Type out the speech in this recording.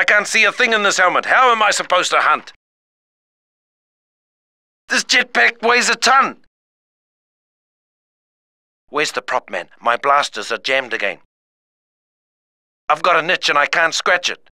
I can't see a thing in this helmet. How am I supposed to hunt? This jetpack weighs a ton. Where's the prop man? My blasters are jammed again. I've got a niche and I can't scratch it.